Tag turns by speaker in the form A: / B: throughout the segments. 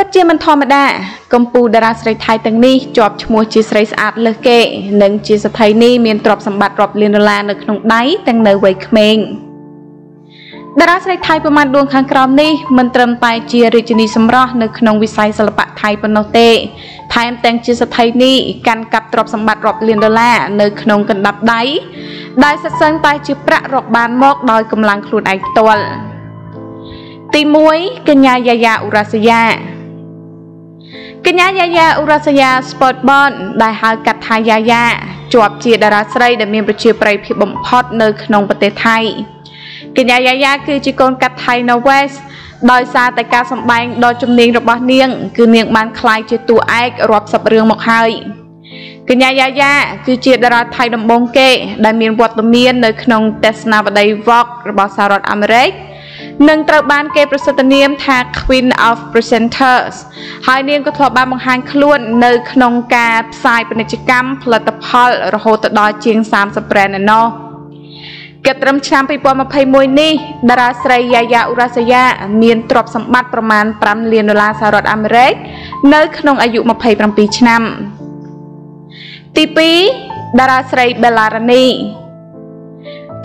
A: ពិតជាមិនធម្មតាកម្ពុជាតារាស្រីថៃទាំងនេះជាប់ឈ្មោះជាស្រីស្អាតលើសគេ និងជាស្ត្រីនេះមានទ្រព្យសម្បត្តិរាប់លានដុល្លារនៅក្នុងដៃទាំងនៅវ័យក្មេងតារាស្រីថៃប្រមាណដួងខាងក្រោមនេះមិនត្រឹមតែជារាជិនីសម្រស់នៅក្នុងវិស័យសិល្បៈថៃប៉ុណ្ណោះទេ ថែមទាំងជាស្ត្រីនេះកាន់កាប់ទ្រព្យសម្បត្តិរាប់លានដុល្លារនៅក្នុងកណ្ដាប់ដៃដែលសិតសឹងតែជាប្រាក់រកបានមកដោយកម្លាំងខ្លួនឯងផ្ទាល់ទី1កញ្ញាយាយាអ៊ូរ៉ាសយ៉ា កញ្ញាយាយាអ៊ូរ៉ាសយ៉ា Sport Bond ដែលហៅកាត់ថាយាយាជាប់ជាតារាស្រីដែលមានប្រជាប្រិយភាពបំផុតនៅក្នុងប្រទេសថៃកញ្ញាយាយាគឺជាកូនកាត់ថៃនៅ West ដោយសារតែការសម្ដែងដ៏ជំនាញរបស់នាង គឺនាងបានក្លាយជាតួឯករាប់សិបរឿងមកហើយកញ្ញាយាយាគឺជាតារាថៃដំបូងគេ ដែលមានវត្តមាននៅក្នុងទស្សនាវដ្តី Vogue របស់សហរដ្ឋអាមេរិក និងត្រូវបានគេប្រសិទ្ធនាមថា Queen of Presenters ហើយនាងក៏ធ្លាប់បានបង្ហាញខ្លួននៅក្នុងការផ្សាយពាណិជ្ជកម្មផលិតផលរហូតដល់ជាង30 brand ឯណោះគិតត្រឹមឆ្នាំ2021នេះតារាស្រីយ៉ាយ៉ាអ៊ូរ៉ាសាយ៉ាមានទ្រព្យសម្បត្តិប្រមាណ5លានដុល្លារសហរដ្ឋអាមេរិកនៅក្នុងអាយុ27ឆ្នាំ ទី2តារាស្រីបេឡារ៉ានី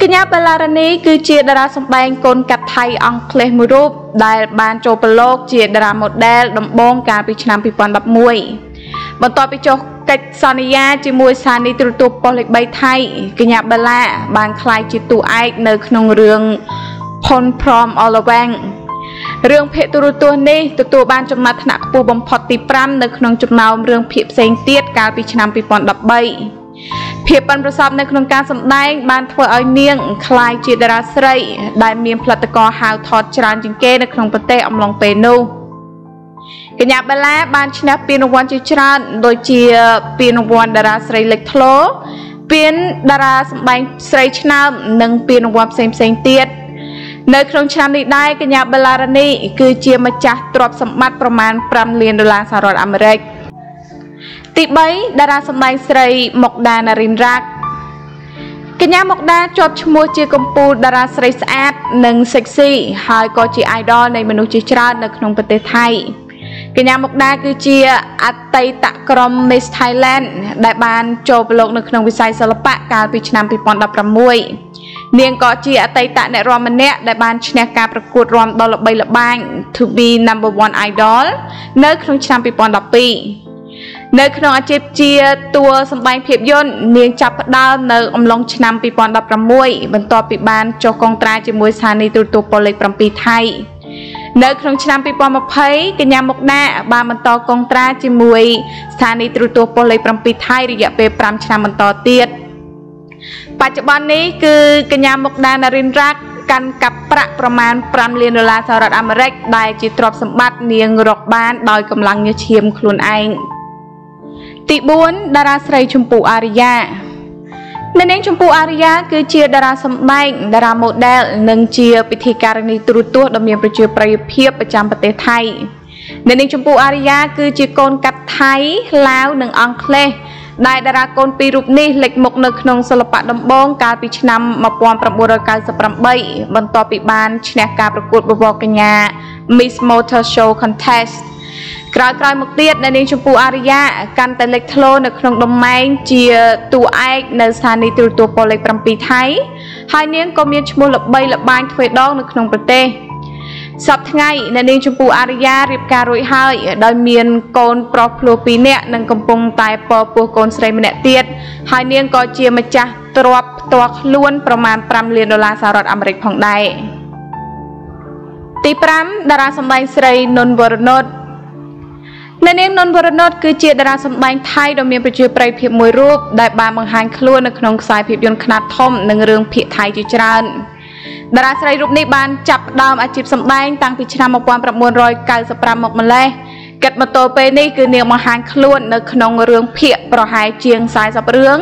A: កញ្ញាបេឡារ៉ានីគឺជាតារាសម្ដែងកូនកាត់ថៃអង់គ្លេសមួយរូបដែលបានចូលប្រឡូកជាតារា model ដំបូងកាលពីឆ្នាំ2011បន្ទាប់ពីចុះកិច្ចសន្យាជាមួយស្ថានីយទូរទស្សន៍ប៉ុស្តិ៍លេខ3ថៃកញ្ញាបេឡាបានក្លាយជាតួឯកនៅក្នុងរឿងផុនព្រមអលវែងរឿងភាគទូរទស្សន៍នេះទទួលបានចំណាត់ថ្នាក់ខ្ពស់បំផុតទី5នៅក្នុងចំណោមរឿងភាគផ្សេងទៀតកាលពីឆ្នាំ2013 ភាពប៉ិនប្រសប់នៅក្នុងការសម្ដែងបានធ្វើឲ្យនាងក្លាយជាតារាស្រី ដែលមានផលិតករហៅថតច្រើនជាងគេនៅក្នុងប្រទេសអំឡុងពេលនោះកញ្ញាបាឡាបានឈ្នះពានរង្វាន់ជាច្រើនដូចជាពានរង្វាន់តារាស្រីលេចធ្លោពានតារាសម្ដែងស្រីឆ្នើមនិងពានរង្វាន់ផ្សេងផ្សេងទៀតនៅក្នុងឆ្នាំនេះដែរកញ្ញាបាឡារនីគឺជាម្ចាស់ទ្រព្យសម្បត្តិប្រមាណ5លានដុល្លារសហរដ្ឋអាមេរិក។ ទី3តារាសម្ដែងស្រីមុកដាណារិនរ៉ាក់កញ្ញាមុកដាជាប់ឈ្មោះជាកំពូលតារាស្រីស្អាត និង sexy ហើយក៏ជា idol នៃមនុស្សជាច្រើននៅក្នុងប្រទេសថៃកញ្ញាមុកដាគឺជាអតីតក្រុម Miss Thailand ដែលបានចូលប្រឡូកនៅក្នុងវិស័យសិល្បៈកាលពីឆ្នាំ2016នាងក៏ជាអតីតអ្នករាំម្នាក់ដែលបានឈ្នះការប្រកួតរាំដ៏ល្បីល្បាញ To be Number 1 Idol នៅក្នុងឆ្នាំ2012 នៅក្នុងអាជីពជាតួសម្ដែងភាពយន្តនាងចាប់ផ្ដើមនៅអំឡុងឆ្នាំ2016បន្ទាប់ពីបានចុះកុងត្រាជាមួយស្ថានីយទូរទស្សន៍ប៉ុស្តិ៍លេខ7ថៃនៅក្នុងឆ្នាំ2020កញ្ញាមុកណាបានបន្តកុងត្រាជាមួយស្ថានីយទូរទស្សន៍ប៉ុស្តិ៍លេខ7ថៃរយៈពេល5ឆ្នាំបន្តទៀតបច្ចុប្បន្ននេះគឺកញ្ញាមុកណាណារិនរ៉ាក់កាន់កាប់ប្រាក់ប្រមាណ5លានដុល្លារសហរដ្ឋអាមេរិកដែលជាទ្រព្យសម្បត្តិនាងរកបានដោយកម្លាំងញើសឈាមខ្លួនឯង ទី4តារាស្រីជម្ពូអារិយាអ្នកនាងចម្ពូអារិយាគឺជាតារាសម្ដែងតារា model និងជាពិធីការនីទូរទស្សន៍ដ៏មានប្រជាប្រិយភាពប្រចាំប្រទេសថៃអ្នកនាងចម្ពូអារិយាគឺជាកូនកាត់ថៃឡាវនិងអង់គ្លេសដែលតារាកូនពីររូបនេះលេចមុខនៅក្នុងសិល្បៈដំបងកាលពីឆ្នាំ1998បន្ទាប់ពីបានឈ្នះការប្រកួតបវរកញ្ញា Miss Motor Show Contest ក្រោយក្រោយមកទៀតនៅនាងចម្ពូអារិយាកាន់តែលេចធ្លោនៅក្នុងដំណែងជាតួឯកនៅស្ថានីយទូរទស្សន៍ប៉ុស្តិ៍លេខ7ថៃហើយនាងក៏មានឈ្មោះល្បីល្បាញទ្វេដងនៅក្នុងប្រទេសសប្តាហ៍ថ្ងៃនៅនាងចម្ពូអារិយារៀបការរួចហើយដោយមានកូនប្រុសភ្លោះ2នាក់និងកំពុងតែពពោះកូនស្រីម្នាក់ទៀតហើយនាងក៏ជាម្ចាស់ទ្រព្យផ្ទាល់ខ្លួនប្រមាណ5លានដុល្លារសហរដ្ឋអាមេរិកផងដែរទី5តារាសម្ដែងស្រីនុនវរណុត អ្នកនាងនុនវរណុតគឺជាតារាសម្ដែងថៃដ៏មានប្រជាប្រិយភាពមួយរូបដែលបានបង្ហាញខ្លួននៅក្នុងខ្សែភាពយន្តខ្នាតធំនិងរឿងភាគថៃជាច្រើនតារាស្រីរូបនេះបានចាប់ផ្ដើមអាជីពសម្ដែងតាំងពីឆ្នាំ1995មកម្លេះគិតមកទល់ពេលនេះគឺនាងបង្ហាញខ្លួននៅក្នុងរឿងភាគប្រហែលជាង40រឿង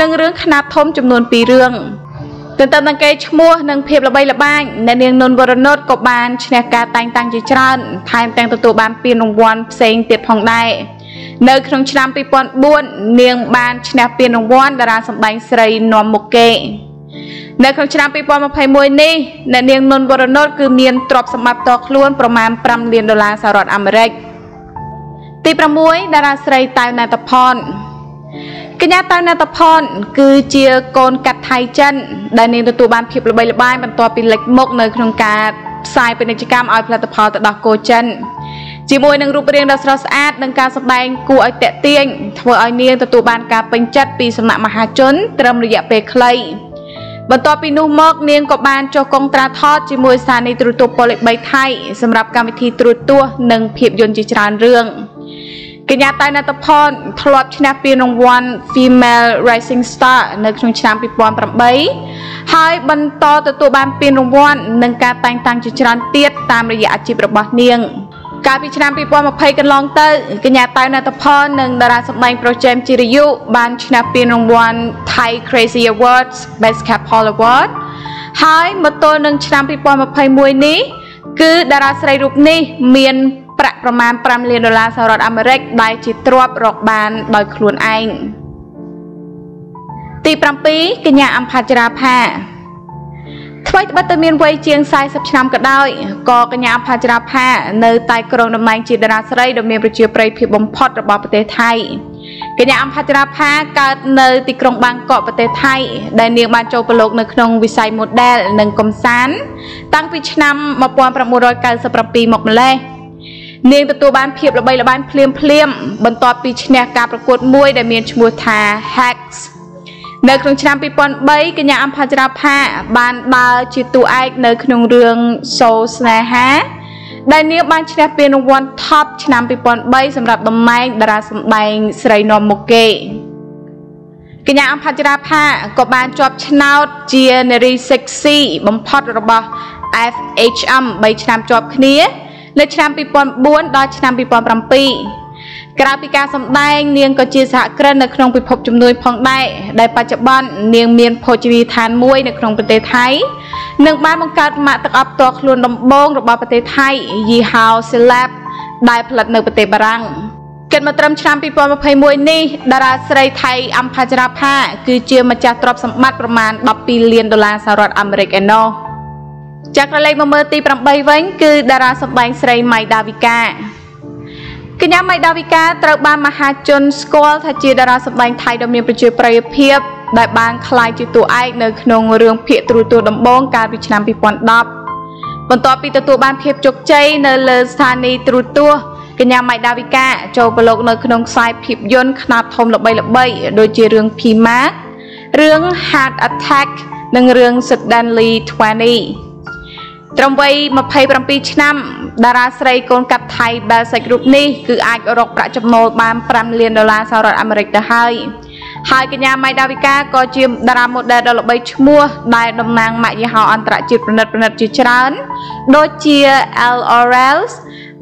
A: និងរឿងខ្នាតធំចំនួន2រឿង ទន្ទឹមនឹងគេឈ្មោះនិងភាពល្បីល្បាញអ្នកនាងនុនវរណុតក៏បានឈ្នះការតែងតាំងជាច្រើនថែមទាំងទទួលបានពានរង្វាន់ផ្សេងទៀតផងដែរនៅក្នុងឆ្នាំ2004នាងបានឈ្នះពានរង្វាន់តារាសម្ដែងស្រីនាំមុខគេនៅក្នុងឆ្នាំ2021នេះអ្នកនាងនុនវរណុតគឺមានទ្រព្យសម្បត្តិតខ្លួនប្រមាណ5លានដុល្លារសហរដ្ឋអាមេរិកទី6តារាស្រីតៅណាតផន កញ្ញាតៅណាតផនគឺជាកូនកាត់ថៃចិន ដែលនាងទទួលបានភាពល្បីល្បាញបន្ទាប់ពីលេចមុខនៅក្នុងការផ្សាយពាណិជ្ជកម្មឲ្យផលិតផលទៅដល់គោចិនជាមួយនឹងរូបរាងដ៏ស្រស់ស្អាតនិងការសម្ដែងគួរឲ្យតាក់ទាញធ្វើឲ្យនាងទទួលបានការពេញចិត្តពីសំណាក់មហាជន ត្រឹមរយៈពេលខ្លីបន្ទាប់ពីនោះមកនាងក៏បានចុះកុងត្រាថតជាមួយស្ថានីយទូរទស្សន៍ប៉ុលេខ3ថៃសម្រាប់កម្មវិធីទូរទស្សន៍និងភាពយន្តជាច្រើនរឿង កញ្ញាតៃណតផនធ្លាប់ឈ្នះពានរង្វាន់ Female Rising Star នៅក្នុងឆ្នាំ2008ហើយបន្តទទួលបានពានរង្វាន់និងការតែងតាំងជាច្រើនទៀតតាមរយៈអាជីពរបស់នាងកាលពីឆ្នាំ2020កន្លងទៅកញ្ញាតៅណតផលនិងតារាសម្ដែងប្រុសចេមជីរយុបានឈ្នះពានរង្វាន់ Thai Crazy Awards Best Couple Award ហើយមកទល់នឹងឆ្នាំ2021នេះគឺតារាស្រីរូបនេះមាន ប្រាក់ប្រមាណ5លានដុល្លារសហរដ្ឋអាមេរិកដែលជាទ្រព្យរកបានដោយខ្លួនឯងទី7កញ្ញាអំផាចរាផាថ្មីត្បិតតែមានវ័យជាង40ឆ្នាំក៏ដោយក៏កញ្ញាផាចរាផានៅតែគ្រងតំណែងជាតារាស្រីដ៏មានប្រជាប្រិយភាពបំផុតរបស់ប្រទេសថៃកញ្ញាអំផាចរាផាកើតនៅទីក្រុងបាងកកប្រទេសថៃ ដែលនាងបានចូលប្រឡូកនៅក្នុងវិស័យ model និងកំសាន្តតាំងពីឆ្នាំ1997មកម្លេះ នាងទទួលបានភាពល្បីល្បាញភ្លាមភ្លាមបន្ទាប់ពីឈ្នះការប្រកួតមួយដែលមានឈ្មោះថា Hacks នៅក្នុងឆ្នាំ2003កញ្ញាអំផាចរាផាបានដើរជាតួឯកនៅក្នុងរឿងសូស្នេហាដែលនាងបានឈ្នះពានរង្វាន់ Top ឆ្នាំ2003សម្រាប់តំណែងតារាសម្ដែងស្រីនាំមុខគេកញ្ញាអំផាចរាផាក៏បានជាប់ឆ្នោតជានារី sexy បំផុតរបស់ FHM 3ឆ្នាំជាប់គ្នា នៅឆ្នាំ2004ដល់ឆ្នាំ2007ក្រៅពីការសម្ដែង នាងក៏ជាសហគ្រិននៅក្នុងពិភពជំនួយផងដែរដែលបច្ចុប្បន្ននាងមានភោជនីយដ្ឋានមួយនៅក្នុងប្រទេសថៃនិងបានបង្កើតម៉ាកទឹកអប់ផ្ទាល់ខ្លួនដំបូងរបស់ប្រទេសថៃយីហោ Celeb ដែលផលិតនៅប្រទេសបារាំងគិតមកត្រឹមឆ្នាំ2021នេះតារាស្រីថៃអំផាចរាផាគឺជាម្ចាស់ទ្រព្យសម្បត្តិប្រមាណ12លានដុល្លារសហរដ្ឋអាមេរិកឯណោះ ចាក់ក្រឡេកមកមើលទី8វិញគឺតារាសម្ដែងស្រីម៉ៃដាវីកាកញ្ញាម៉ៃដាវីកាត្រូវបានមហាជនស្គាល់ថាជាតារាសម្ដែងថៃដ៏មានប្រជាប្រិយភាពដែលបានក្លាយជាតួឯកនៅក្នុងរឿងភាគទូរទស្សន៍ដំបូងកាលពីឆ្នាំ2010បន្ទាប់ពីទទួលបានភាពជោគជ័យនៅលើស្ថានីយទូរទស្សន៍កញ្ញាម៉ៃដាវីកាចូលប្រឡូកនៅក្នុងខ្សែភាពយន្តខ្នាតធំល្បីៗដូចជារឿង Pima រឿង Heart Attack និងរឿង Suddenly 20 ត្រឹមវ័យ27ឆ្នាំតារាស្រីកូនកាត់ថៃបែលសាច់រូបនេះគឺអាចរកប្រាក់ចំណូលបាន5លានដុល្លារសហរដ្ឋអាមេរិកទៅហើយហើយកញ្ញាម៉ៃដាវីកាក៏ជាតារា model ដ៏ល្បីឈ្មោះដែលតំណាងម៉ាកយីហោអន្តរជាតិប្រណិតប្រណិតជាច្រើន ដូចជា L Orels,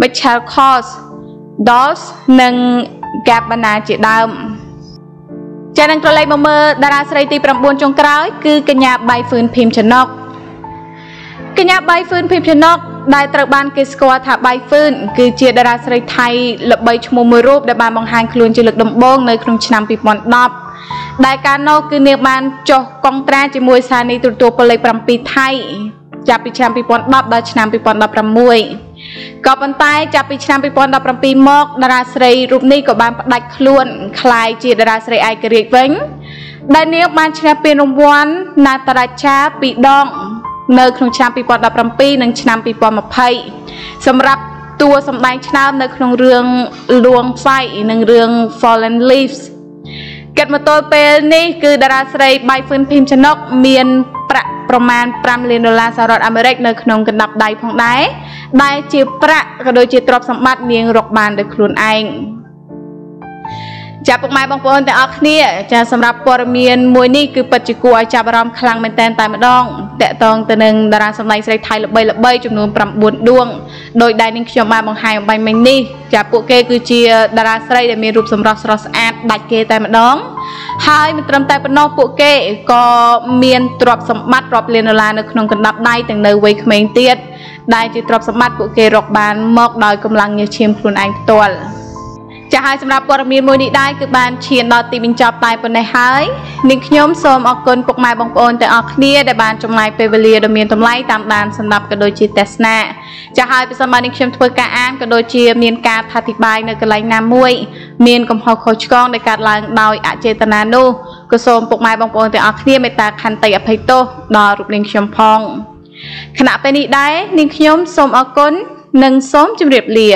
A: Michael Kors, Dolce និង Gabbana ជាដើមចានឹងក្រឡេកមកមើលតារាស្រីទី9ចុងក្រោយគឺកញ្ញាបៃហ្វឿនភីមចនុក កញ្ញាបៃហ្វឿនភីមចនុកដែលត្រូវបានគេស្គាល់ថាបៃហ្វឿនគឺជាតារាស្រីថៃល្បីឈ្មោះមួយរូបដែលបានបង្ហាញខ្លួនជាលើកដំបូងនៅក្នុងឆ្នាំ2010ដែលកាលនោះគឺនាងបានចុះកុងត្រាជាមួយស្ថានីយទូរទស្សន៍ពលិ7ថៃចាប់ពីឆ្នាំ2010ដល់ឆ្នាំ2016ក៏ប៉ុន្តែចាប់ពីឆ្នាំ2017មកតារាស្រីរូបនេះក៏បានផ្ដាច់ខ្លួនคล้ายជាតារាស្រីឯករាជ្យវិញដែលនាងបានឈ្នះពានរង្វាន់នាតារាចាពីរដង នៅក្នុងឆ្នាំ2017និងឆ្នាំ2020សម្រាប់តួសម្ដែងឆ្នើមនៅក្នុងរឿងលួងផ្សៃនិងរឿង Fallen Leaves គិតមកទល់ពេលនេះគឺតារាស្រីបៃហ្វឿនភីមចនុកមានប្រាក់ប្រមាណ5លានដុល្លារសហរដ្ឋអាមេរិកនៅក្នុងកណ្ដាប់ដៃផងដែរដែលជាប្រាក់ក៏ដូចជាទ្រព្យសម្បត្តិនាងរកបានដោយខ្លួនឯង ចាពុកម៉ែបងប្អូនទាំងអស់គ្នាចាសម្រាប់ព័ត៌មានមួយនេះគឺពិតជាគួរឲ្យចាប់អារម្មណ៍ខ្លាំងមែនទែនតែម្ដងតកតងទៅនឹងតារាសម្ដែងស្រីថៃល្បីល្បីចំនួន9ដួងដោយដែលនាងខ្ញុំបានបង្ហាញអំបញ្ញមិញនេះចាពួកគេគឺជាតារាស្រីដែលមានរូបសម្រស់ស្រស់ស្អាតដាច់គេតែម្ដងហើយមិនត្រឹមតែប៉ុណ្ណោះពួកគេក៏មានទ្រព្យសម្បត្តិរាប់លានដុល្លារនៅក្នុងកណ្ដាប់ដៃទាំងនៅវ័យក្មេងទៀតដែលជាទ្រព្យសម្បត្តិពួកគេរកបានមកដោយកម្លាំងញើសឈាមខ្លួនឯងផ្ទាល់ ចចាហើយសម្រាប់ព័ត៌មានមួយនេះដែរគឺបានឈានដល់ទីបញ្ចប់តែប៉ុណ្ណេះហើយនាងខ្ញុំសូមអរគុណពុកម៉ែបងប្អូនទាំងអស់គ្នាដែលបានចំណាយពេលវេលាដ៏មានតម្លៃតាមដានសម្រាប់ក៏ដូចជាទស្សនាចាហើយបើសិនបើនាងខ្ញុំធ្វើការអានក៏ដូចជាមានការថាធិប្បាយនៅកន្លែងណាមួយមានកំហុសខុសឆ្គងដែលកើតឡើងដោយអចេតនានោះក៏សូមពុកម៉ែបងប្អូនទាំងអស់គ្នាមេត្តាខន្តីអភ័យទោសដល់រូបនាងខ្ញុំផងខណៈពេលនេះដែរនាងខ្ញុំសូមអរគុណនិងសូមជម្រាបលា